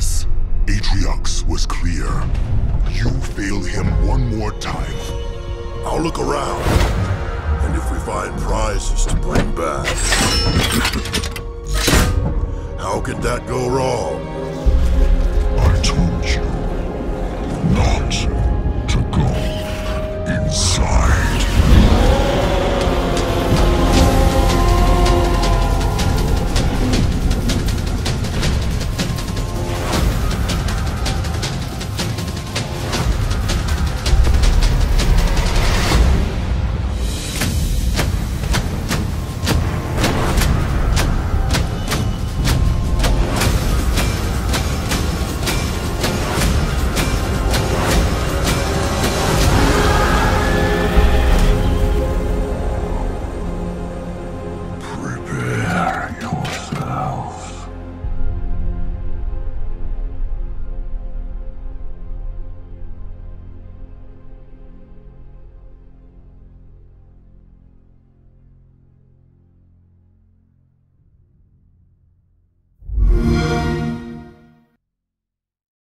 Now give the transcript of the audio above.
Yes, Atriox was clear. You fail him one more time. I'll look around. And if we find prizes to bring back. How could that go wrong?